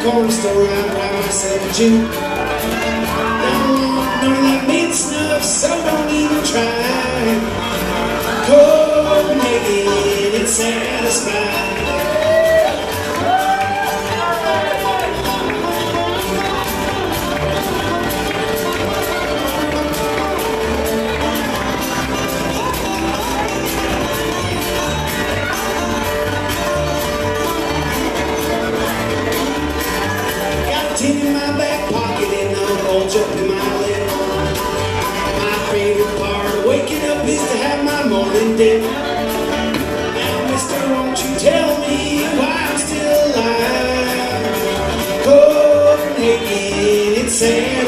that corner store, I'd buy myself a Jew. Don't want that meat snuff, so don't even try. Copenhagen, it's satisfied. Now, mister, won't you tell me why I'm still alive? Oh, Copenhagen, it's satisfied.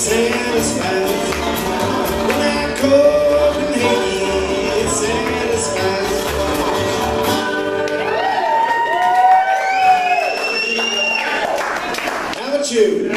satisfied When I satisfied How about you?